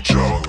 reach